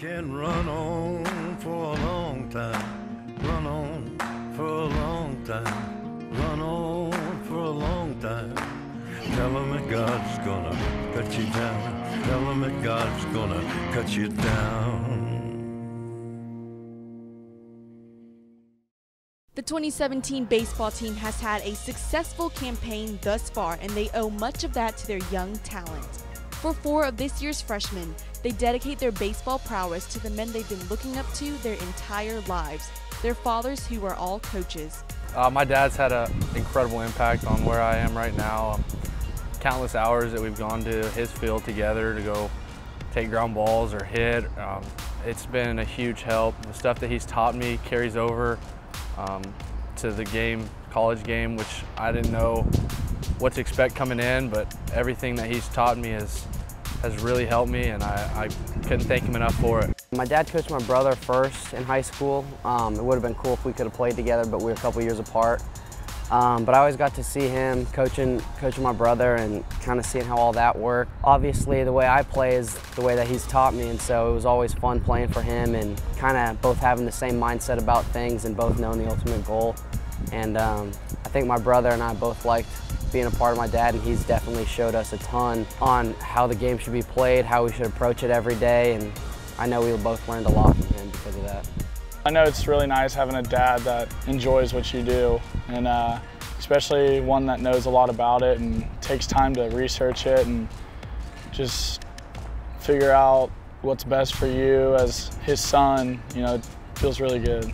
can run on for a long time, run on for a long time, run on for a long time. Tell them that God's gonna cut you down. Tell them that God's gonna cut you down. The 2017 baseball team has had a successful campaign thus far, and they owe much of that to their young talent. For four of this year's freshmen, they dedicate their baseball prowess to the men they've been looking up to their entire lives, their fathers who are all coaches. Uh, my dad's had an incredible impact on where I am right now. Um, countless hours that we've gone to his field together to go take ground balls or hit. Um, it's been a huge help. The stuff that he's taught me carries over um, to the game, college game, which I didn't know what to expect coming in, but everything that he's taught me has, has really helped me and I, I couldn't thank him enough for it. My dad coached my brother first in high school. Um, it would have been cool if we could have played together, but we were a couple years apart. Um, but I always got to see him coaching, coaching my brother and kind of seeing how all that worked. Obviously, the way I play is the way that he's taught me, and so it was always fun playing for him and kind of both having the same mindset about things and both knowing the ultimate goal. And um, I think my brother and I both liked being a part of my dad, and he's definitely showed us a ton on how the game should be played, how we should approach it every day, and I know we both learned a lot from him because of that. I know it's really nice having a dad that enjoys what you do, and uh, especially one that knows a lot about it and takes time to research it and just figure out what's best for you as his son, you know, feels really good.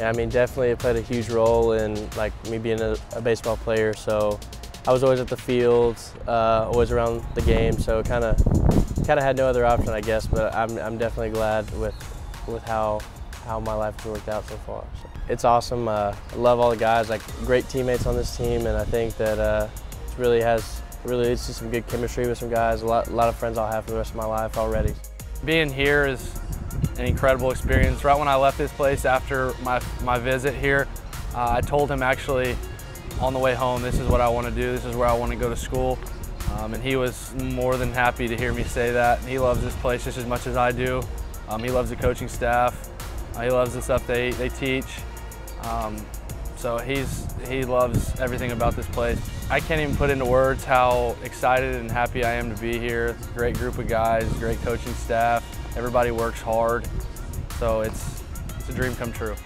Yeah, I mean, definitely it played a huge role in like me being a, a baseball player. So I was always at the fields, uh, always around the game. So kind of, kind of had no other option, I guess. But I'm, I'm definitely glad with, with how how my life has worked out so far. So it's awesome. Uh, I love all the guys, like great teammates on this team, and I think that uh, it really has really leads to some good chemistry with some guys. A lot, a lot of friends I'll have for the rest of my life already. Being here is an incredible experience. Right when I left this place after my, my visit here, uh, I told him actually on the way home, this is what I want to do, this is where I want to go to school. Um, and he was more than happy to hear me say that. He loves this place just as much as I do. Um, he loves the coaching staff. Uh, he loves the stuff they, they teach. Um, so he's, he loves everything about this place. I can't even put into words how excited and happy I am to be here. Great group of guys, great coaching staff. Everybody works hard. So it's, it's a dream come true.